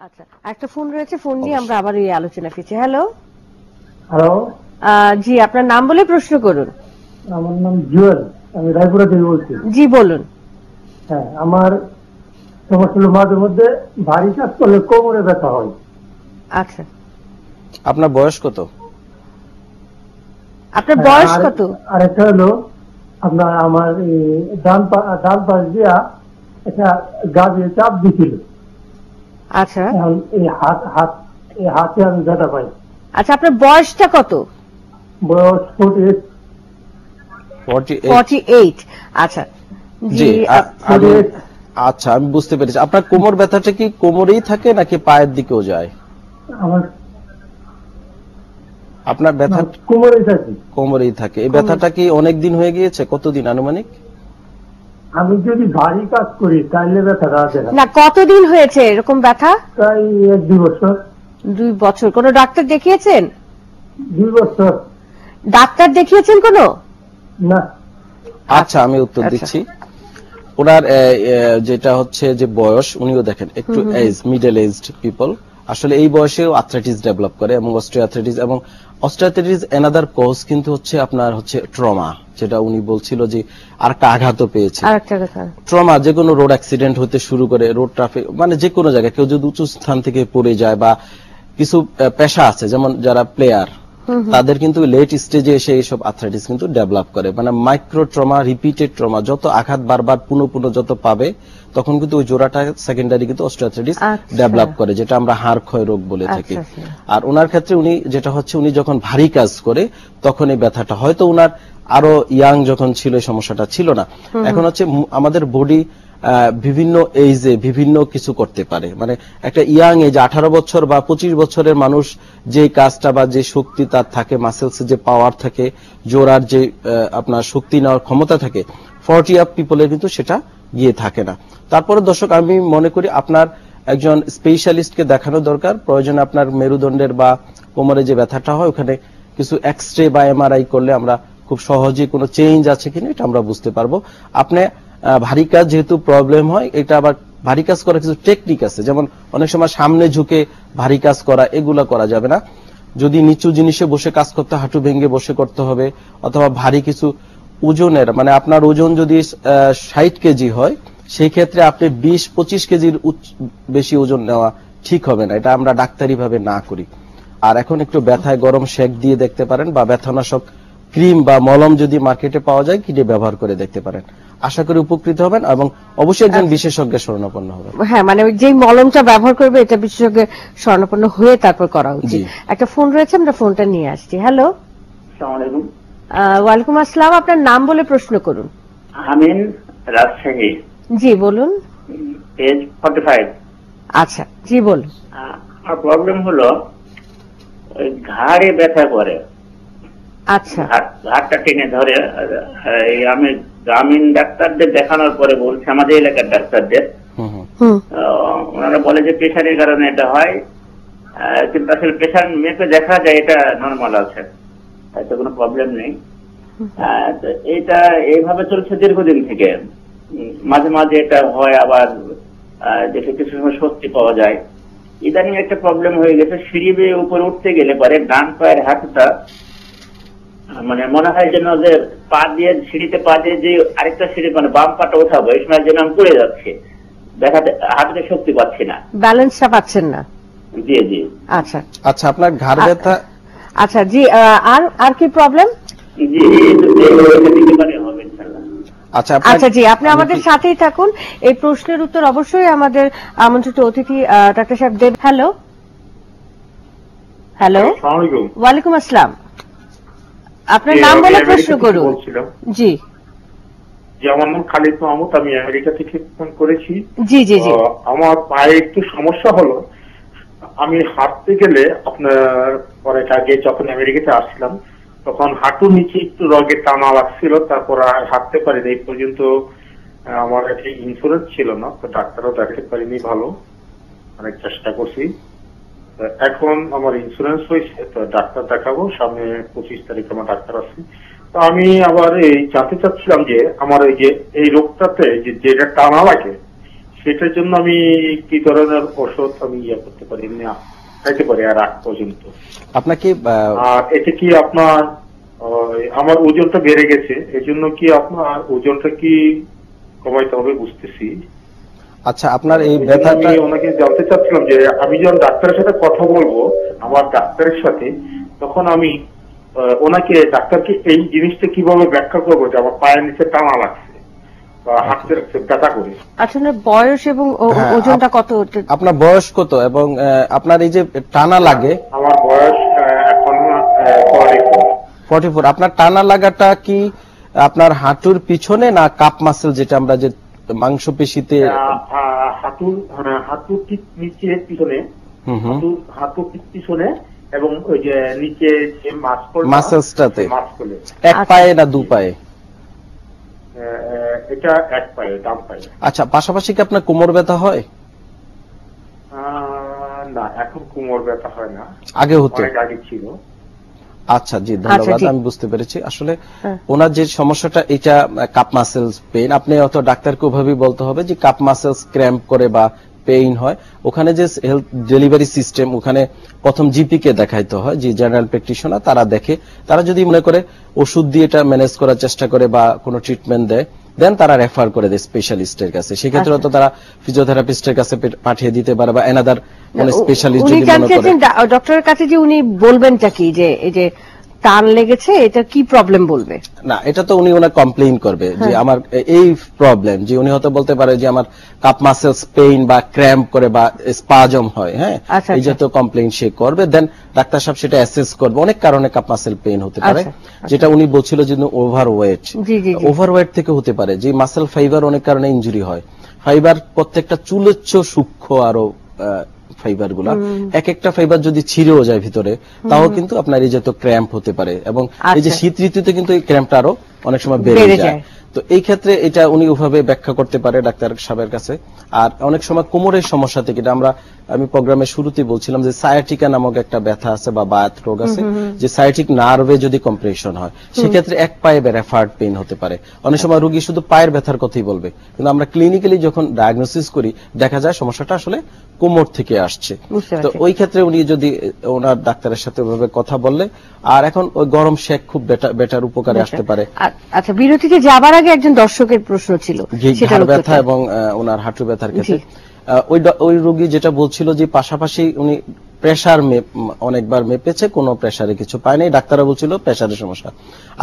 আচ্ছা একটা ফোন রয়েছে ফোন নিয়ে আমরা আবার এই আলোচনা ফিরছি হ্যালো হ্যালো জি আপনার নাম বলে প্রশ্ন করুন। আমার নাম জুয়েল আমি রায়পুরা থেকে বলছি। জি বলুন। হ্যাঁ আমার সমস্যা হলো মাঝে মধ্যে ভারী কাজ করলে কোমরে ব্যথা হয়। আচ্ছা। আপনার বয়স কত? আপনার বয়স কত আর- আরেকটা হলো আপনার আমার ডান পা ডান পাশ দিয়া একটা গাছে চাপ দিছিল। আচ্ছা। এই হাত হাত এই হাতে আমি ব্যথা পাই। আচ্ছা আপনার বয়সটা কত? বয়স ফোর্টি ফর্টি ফর্টি এইট আচ্ছা। জি আচ্ছা আমি বুঝতে পেরেছি। আপনার কোমর ব্যথাটা কি কোমরেই থাকে নাকি পায়ের দিকেও যায়? আমার আপনার ব্যথা কোমরে থাকে। কোমরেই থাকে। এই ব্যথাটা কি অনেক দিন হয়ে গিয়েছে? কতদিন আনুমানিক? আমি যদি ভারী কাজ করি তাহলে ব্যথাটা আসে না। না কতদিন হয়েছে এরকম ব্যথা? প্রায় এক দুই বছর। দুই বছর। কোনো ডাক্তার দেখিয়েছেন? দুই বছর। ডাক্তার দেখিয়েছেন কোনো? না। আচ্ছা আমি উত্তর আচ্ছা। দিচ্ছি। ওনার যেটা হচ্ছে যে বয়স উনিও দেখেন একটু এজ মিডল এজড পিপল আসলে এই বয়সেও আর্থ্রাইটিস ডেভেলপ করে এবং অস্ট্রিয়াথ্রাইটিস এবং অস্ট্রিয়াথ্রাইটিস এনাদার কজ কিন্তু হচ্ছে আপনার হচ্ছে ট্রমা যেটা উনি বলছিল যে আর একটা আঘাতও পেয়েছে। ট্রমা যে কোনো রোড অ্যাক্সিডেন্ট হতে শুরু করে রোড ট্রাফিক মানে যে কোনো জায়গায় কেউ যদি উঁচু স্থান থেকে পড়ে যায় বা কিছু পেশা আছে যেমন যারা প্লেয়ার তাদের কিন্তু লেট স্টেজে এসে এইসব আর্থ্রাইটিস কিন্তু ডেভেলপ করে। মানে মাইক্রো ট্রমা রিপিটেড ট্রমা যত আঘাত বারবার পুনঃ পুনঃ যত পাবে তখন কিন্তু ওই জোড়াটা সেকেন্ডারি কিন্তু অস্ট্রিয়াথ্রাইটিস আচ্ছা। ডেভেলপ করে যেটা আমরা হাড় ক্ষয় রোগ বলে থাকি। আচ্ছা, আচ্ছা। আর ওনার ক্ষেত্রে উনি যেটা হচ্ছে উনি যখন ভারী কাজ করে তখন এই ব্যথাটা হয়তো উনার আরও ইয়াং যখন ছিল সমস্যাটা ছিল না। এখন হচ্ছে আমাদের বডি বিভিন্ন এইজে বিভিন্ন কিছু করতে পারে। মানে একটা ইয়াং এজ আঠারো বছর বা পঁচিশ বছরের মানুষ যে কাজটা বা যে শক্তি তার থাকে মাসেলস যে পাওয়ার থাকে জোরার যে আপনার শক্তি নেওয়ার ক্ষমতা থাকে ফর্টি আপ পিপলের কিন্তু সেটা গিয়ে থাকে না। তারপরে দর্শক, আমি মনে করি আপনার একজন স্পেশালিস্টকে দেখানো দরকার। প্রয়োজনে আপনার মেরুদণ্ডের বা কোমরে যে ব্যথাটা হয়, ওখানে কিছু এক্স রে বা এমআরআই করলে আমরা খুব সহজে কোনো চেঞ্জ আছে কিনা, এটা আমরা বুঝতে পারব। আপনি ভারী কাজ যেহেতু প্রবলেম হয়, এটা আবার ভারী কাজ করার কিছু টেকনিক আছে। যেমন অনেক সময় সামনে ঝুঁকে ভারী কাজ করা, এগুলা করা যাবে না। যদি নিচু জিনিসে বসে কাজ করতে, হাঁটু ভেঙে বসে করতে হবে, অথবা ভারী কিছু ওজনের মানে আপনার ওজন যদি ষাট কেজি হয় সেই ক্ষেত্রে আপনি বিশ পঁচিশ কেজির বেশি ওজন নেওয়া ঠিক হবে না। এটা আমরা ডাক্তারি ভাবে না করি। আর এখন একটু ব্যথায় গরম শেক দিয়ে দেখতে পারেন, বা ব্যথানাশক ক্রিম বা মলম যদি মার্কেটে পাওয়া যায়, কিনে ব্যবহার করে দেখতে পারেন। আশা করি উপকৃত হবেন এবং অবশ্যই একজন বিশেষজ্ঞের শরণাপন্ন হবেন। হ্যাঁ মানে যেই মলমটা ব্যবহার করবে এটা বিশেষজ্ঞ স্বর্ণপন্ন হয়ে তারপর করা উচিত। জি। একটা ফোন রয়েছে আমরা ফোনটা নিয়ে আসছি। হ্যালো। ওয়ালাইকুম আসসালাম আপনার নাম বলে প্রশ্ন করুন। আমিন রাজশাহী। জি বলুন। এজ ফর্টি ফাইভ আচ্ছা জি বলুন। আমার প্রবলেম হলো ওই ঘাড়ে ব্যথা করে। আচ্ছা। ঘাটটা টেনে ধরে আমি গ্রামীণ ডাক্তারদের দেখানোর পরে বলছি আমাদের এলাকার ডাক্তারদের। ওনারা বলে যে প্রেশারের কারণে এটা হয়। কিন্তু আসলে প্রেশার মেপে দেখা যায় এটা নর্মাল আছে। হয়তো কোনো প্রবলেম নেই। এটা এইভাবে চলছে দীর্ঘদিন থেকে। মাঝে মাঝে এটা হয় আবার দেখে কিছু সময় স্বস্তি পাওয়া যায়। ইদানিং একটা প্রবলেম হয়ে গেছে সিঁড়ি বেয়ে উপরে উঠতে গেলে পরে ডান পায়ের আহ, মানে মনে হয় যেন যে পা দিয়ে সিঁড়িতে পা দিয়ে যে আরেকটা সিঁড়ি মানে বাম পাটা উঠাবো এই সময় যেন আমি পড়ে যাচ্ছে। দেখাতে হাঁটুতে শক্তি পাচ্ছি না। ব্যালেন্সটা পাচ্ছেন না? জি জি। আচ্ছা। আচ্ছা আপনার ঘাড় ব্যথা? আচ্ছা জি আর আর কি প্রবলেম জি হবে আচ্ছা আচ্ছা জি আপনি আমাদের সাথেই থাকুন। এই প্রশ্নের উত্তর অবশ্যই আমাদের আমন্ত্রিত অতিথি আহ, ডাক্তার সাহেব দেব হ্যালো? হ্যালো? ওয়ালাইকুম আসসালাম। আপনার নাম বলে প্রশ্ন করুন। জি। যে আমার নাম খালিদ মাহমুদ আমি আমেরিকা থেকে ফোন করেছি। জি জি জি। আমার পায়ে একটু সমস্যা হলো। আমি হাঁটতে গেলে আপনার পরে আগে যখন আমেরিকাতে আসছিলাম তখন হাঁটু নিচে একটু রগে টানা লাগছিল তারপর আর হাঁটতে পারিনি। এই পর্যন্ত আমার একটা ইন্স্যুরেন্স ছিল না তো ডাক্তারও দেখাতে পারিনি ভালো। অনেক চেষ্টা করছি। এখন আমার ইন্স্যুরেন্স হয়েছে তো ডাক্তার দেখাবো সামনে পঁচিশ তারিখ আমার ডাক্তার আছে। তো আমি আবার এই জানতে চাচ্ছিলাম যে আমার এই যে এই রোগটাতে যে যেটা টানা লাগে সেটার জন্য আমি কি ধরনের ওষুধ আমি ইয়ে করতে পারি এমনি খাইতে পারি আর আগ পর্যন্ত। আপনাকে আর এতে কি আপনার আমার ওজনটা বেড়ে গেছে এই জন্য কি আপনার ওজনটা কি কমাইতে হবে বুঝতেছি। আচ্ছা আপনার এই ব্যথাটা আমি ওনাকে জানতে চাচ্ছিলাম যে আমি যখন ডাক্তারের সাথে কথা বলব আমার ডাক্তারের সাথে তখন আমি ওনাকে ডাক্তারকে এই জিনিসটা কীভাবে ব্যাখ্যা করব যে আমার পায়ের নিচে টানা লাগছে বা হাঁটতে লাগছে ব্যথা করে। আচ্ছা আপনার বয়স এবং হ্যাঁ, ওজনটা কত আপনার বয়স কত এবং আহ, আপনার এই যে টানা লাগে আমার বয়স এখন ফর্টি ফোর আপনার টানা লাগাটা কি আপনার হাঁটুর পিছনে না কাপ মাসেল যেটা আমরা যে মাংসপেশিতে হাঁটুর হ্যাঁ, হাঁটুর ঠিক নিচে পিছনে হাঁটুর হাঁটুর ঠিক পিছনে এবং ওই যে নিচে যে মাসকল Muscles-টাতে। এক আচ্ছা। পায়ে না দু পায়ে? এটা এক পায়ে ডান পায়ে। আচ্ছা পাশাপাশি কি আপনার কোমর ব্যথা হয়? আহ, না এখন কোমর ব্যথা হয় না। আগে হতো। অনেক আগে ছিল। আচ্ছা জি ধন্যবাদ আমি বুঝতে পেরেছি। আসলে হ্যাঁ। ওনার যে সমস্যাটা এটা কাপ মাসেলস পেইন আপনি অত ডাক্তারকে ওভাবেই বলতে হবে যে কাপ মাসেলস ক্র্যাম্প করে বা পেইন হয়। ওখানে যে হেলথ ডেলিভারি সিস্টেম ওখানে প্রথম জিপি কে দেখাইতে হয় যে জেনারেল প্র্যাকটিশনার তারা দেখে। তারা যদি মনে করে ওষুধ দিয়ে এটা ম্যানেজ করার চেষ্টা করে বা কোনো ট্রিটমেন্ট দেয় দেন তারা রেফার করে দেয় স্পেশালিস্টের কাছে। সেক্ষেত্রে তো হয়তো তারা ফিজিওথেরাপিস্টের কাছে পাঠিয়ে দিতে পারে বা এনাদার মানে স্পেশালিস্ট উনি যদি মনে করে। ডক্টরের কাছে যে উনি বলবেনটা কি? যে এই যে টান লেগেছে এটা কি প্রবলেম বলবে না এটা তো উনি ওনার কমপ্লেইন করবে যে হ্যাঁ। আমার এই প্রবলেম যে উনি হয়তো বলতে পারে যে আমার কাপ মাসেলস পেইন বা ক্র্যাম্প করে বা স্পাজম হয় হ্যাঁ আচ্ছা, এই আচ্ছা। জাতীয় কমপ্লেইন সে করবে দেন ডাক্তার সাহেব সেটা অ্যাসেস করবে অনেক কারণে কাপ মাসেল পেইন হতে পারে আচ্ছা। যেটা উনি বলছিল যে ওভার ওয়েট জি, জি, জি। ওভার ওয়েট থেকে হতে পারে যে মাসেল ফাইবার অনেক কারণে ইনজুরি হয় ফাইবার প্রত্যেকটা চুলের চেয়েও সূক্ষ্ম আরও ফাইবারগুলা। এক একটা ফাইবার যদি ছিঁড়েও যায় ভিতরে তাও কিন্তু আপনার এই জাতীয় ক্র্যাম্প হতে পারে এবং এই যে আচ্ছা। শীত ঋতুতে কিন্তু এই ক্র্যাম্পটা আরও অনেক সময় বেড়ে যায়। তো এই ক্ষেত্রে এটা উনি ওভাবে ব্যাখ্যা করতে পারে ডাক্তার সাহেবের কাছে। আর অনেক সময় কোমরের সমস্যা থেকে এটা আমরা আমি প্রোগ্রামের শুরুতেই বলছিলাম যে সায়াটিকা নামক একটা ব্যথা আছে বা বায়াত রোগ আছে যে সায়াটিক নার্ভে যদি কম্প্রেশন হয় সেক্ষেত্রে এক পায়ে রেফার্ড পেইন হতে পারে। অনেক সময় রোগী শুধু পায়ের ব্যথার কথাই বলবে কিন্তু আমরা ক্লিনিক্যালি যখন ডায়াগনোসিস করি দেখা যায় সমস্যাটা আসলে কোমর থেকে আসছে। তো ওই ক্ষেত্রে উনি যদি ওনার ডাক্তারের সাথে ওইভাবে কথা বললে আর এখন ওই গরম শেক খুব বেটার উপকারে আসতে পারে। আচ্ছা বিরতিতে যাবার আগে একজন দর্শকের প্রশ্ন ছিল ঘাড় ব্যথা এবং ওনার হাঁটু ব্যথার ক্ষেত্রে। ওই ওই রোগী যেটা বলছিল যে পাশাপাশি উনি প্রেসার অনেকবার মেপেছে কোনো প্রেসারে কিছু পায়নি। ডাক্তাররা বলছিল প্রেসারের সমস্যা।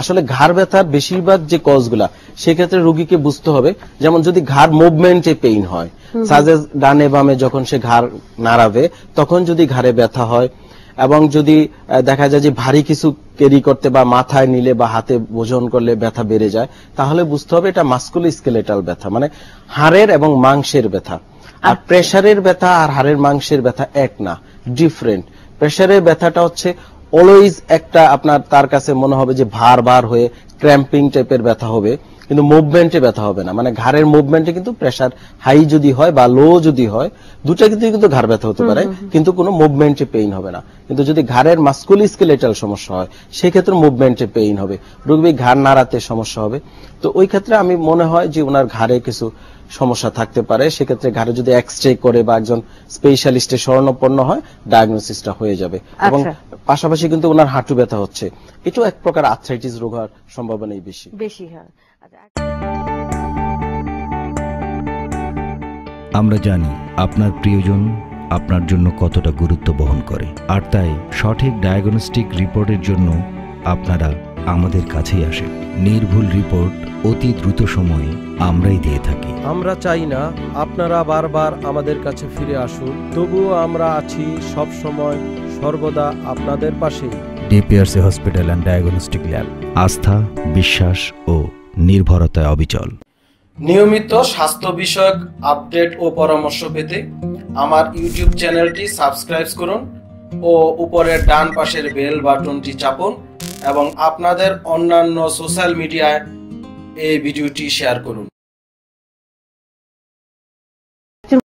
আসলে ঘাড় ব্যথার বেশিরভাগ যে কজগুলা সেক্ষেত্রে রোগীকে বুঝতে হবে যেমন যদি ঘাড় মুভমেন্টে পেইন হয় সাজেস ডানে বামে যখন সে ঘাড় নাড়াবে তখন যদি ঘাড়ে ব্যথা হয় এবং যদি দেখা যায় যে ভারী কিছু ক্যারি করতে বা মাথায় নিলে বা হাতে ওজন করলে ব্যথা বেড়ে যায় তাহলে বুঝতে হবে এটা মাস্কুলো স্কেলেটাল ব্যথা মানে হাড়ের এবং মাংসের ব্যথা। আর প্রেসারের ব্যথা আর হাড়ের মাংসের ব্যথা এক না ডিফারেন্ট প্রেসারের ব্যথাটা হচ্ছে অলওয়েজ একটা আপনার তার কাছে মনে হবে যে ভার ভার হয়ে ক্র্যাম্পিং টাইপের ব্যথা হবে। কিন্তু মুভমেন্টে ব্যথা হবে না। মানে ঘাড়ের মুভমেন্টে কিন্তু প্রেসার হাই যদি হয় বা লো যদি হয় দুটা কিন্তু কিন্তু ঘাড় ব্যথা হতে পারে কিন্তু কোনো মুভমেন্টে পেইন হবে না। কিন্তু যদি ঘাড়ের মাস্কুলি স্কেলেটাল সমস্যা হয় সেক্ষেত্রে মুভমেন্টে পেইন হবে। রোগী ঘাড় নাড়াতে সমস্যা হবে। তো ওই ক্ষেত্রে আমি মনে হয় যে ওনার ঘাড়ে কিছু সমস্যা থাকতে পারে। সেক্ষেত্রে ঘাড়ে যদি এক্সরে করে বা একজন স্পেশালিস্টের স্বর্ণপন্ন হয় ডায়াগনোসিসটা হয়ে যাবে। এবং আচ্ছা। পাশাপাশি কিন্তু ওনার হাঁটু ব্যথা হচ্ছে। এটাও এক প্রকার আর্থ্রাইটিস রোগ হওয়ার সম্ভাবনাই বেশি। বেশি হয়। আমরা জানি আপনার প্রিয়জন আপনার জন্য কতটা গুরুত্ব বহন করে। আর তাই সঠিক ডায়াগনস্টিক রিপোর্টের জন্য আপনারা আমাদের কাছেই আসেন। নির্ভুল রিপোর্ট অতি দ্রুত সময়ে আমরাই দিয়ে থাকি। আমরা চাই না আপনারা বারবার আমাদের কাছে ফিরে আসুন। তবুও আমরা আছি সব সময় সর্বদা আপনাদের পাশেই। DPRC hospital and diagnostic lab. আস্থা বিশ্বাস ও নির্ভরতায় অবিচল। নিয়মিত স্বাস্থ্য বিষয়ক আপডেট ও পরামর্শ পেতে আমার ইউটিউব চ্যানেলটি সাবস্ক্রাইব করুন ও উপরের ডান পাশের বেল বাটনটি চাপুন এবং আপনাদের অন্যান্য সোশ্যাল মিডিয়ায় এই ভিডিওটি শেয়ার করুন।